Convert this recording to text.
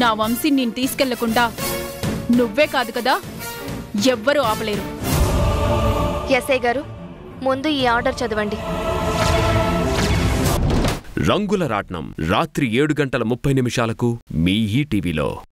నా వంశీ నేను తీసుకెళ్ళకుండా నువ్వే కాదు కదా ఎవ్వరూ ఆపలేరు. ఎస్ఐ గారు ముందు ఈ ఆర్డర్ చదవండి. రంగుల రాట్నం రాత్రి ఏడు గంటల ముప్పై నిమిషాలకు మీ ఈటీవీలో టీవీలో.